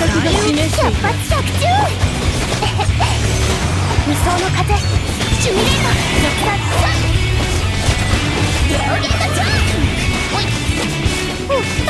私が示す百発百中理想の風シュミレーターチャー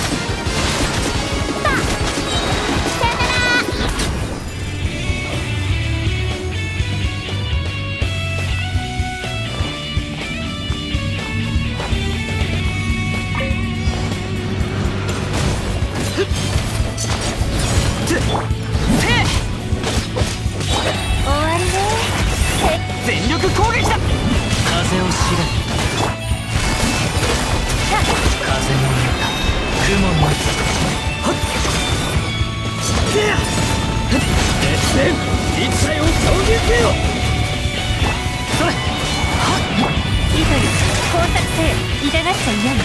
一体を表現せよそれイカリ工作生いらなくちゃ嫌に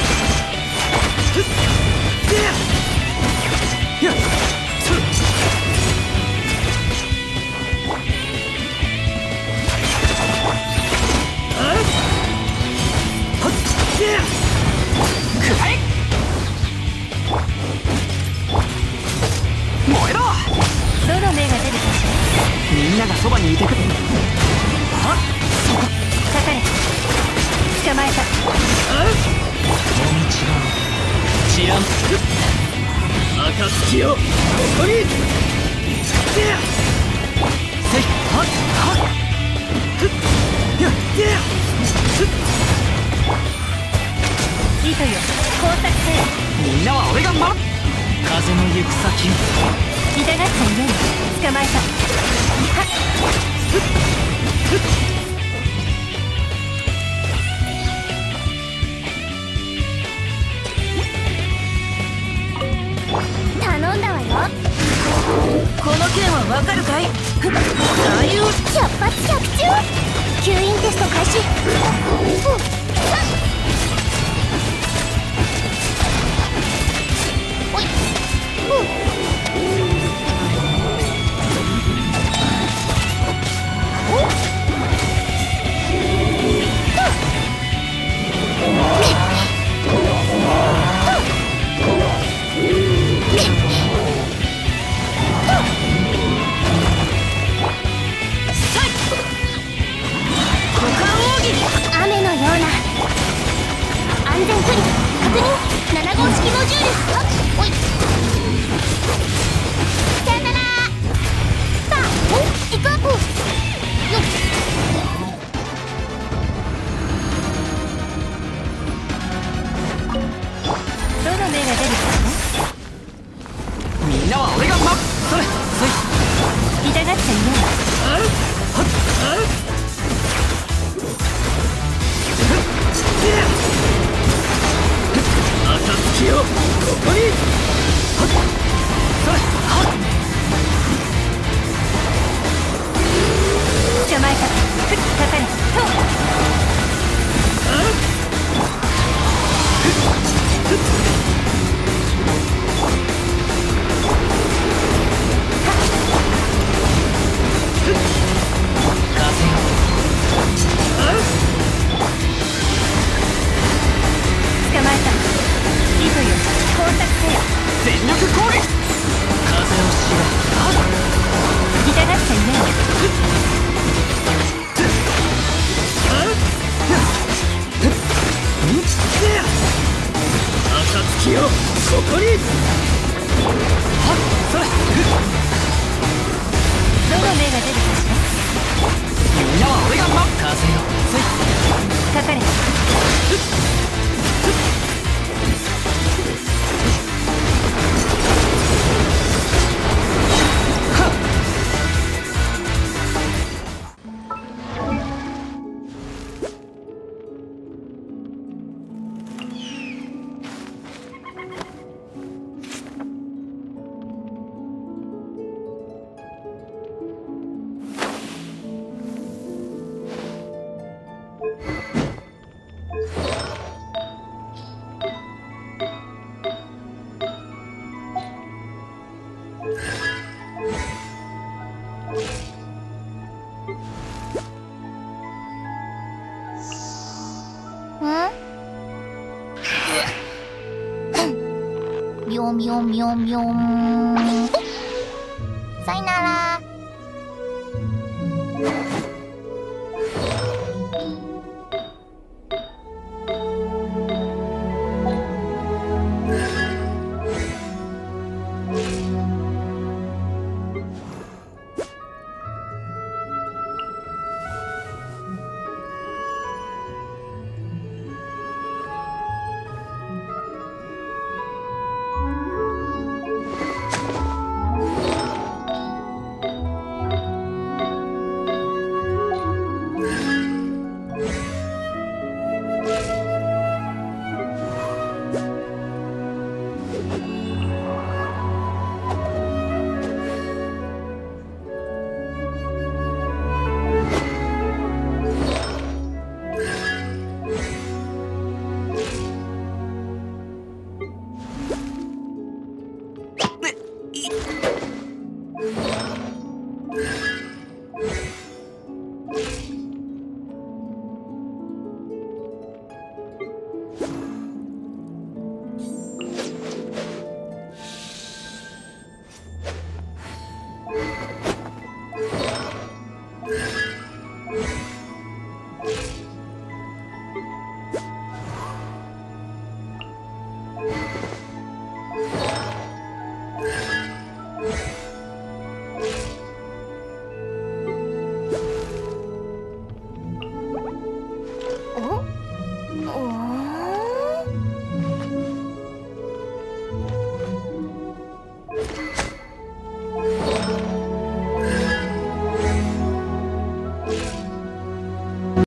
みんながそばにいてくれ。そこ。れ捕まえた。みん暁を。ここに。せやせいはっはっやっやよ。工作せみんなは俺が待風の行く先。痛がっちゃいない捕まえたはっ頼んだわよこの件はわかるかい。ふっ大王百発百中吸引テスト開始 happening? 暁よここに。はっそれ。どの目が出るかしみんなは俺が守る風よそいらかかれょんみょんみょんみょんさよなら。